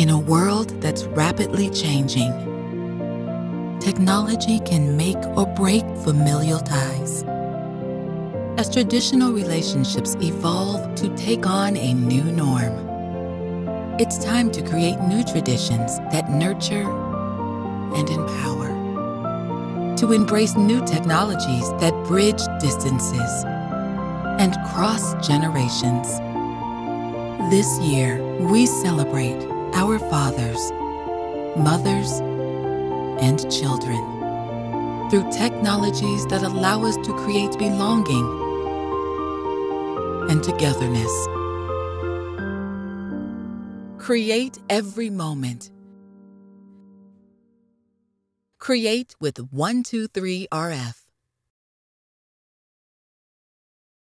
In a world that's rapidly changing, technology can make or break familial ties. As traditional relationships evolve to take on a new norm, it's time to create new traditions that nurture and empower. To embrace new technologies that bridge distances and cross generations. This year, we celebrate our fathers, mothers, and children through technologies that allow us to create belonging and togetherness. Create every moment. Create with 123RF.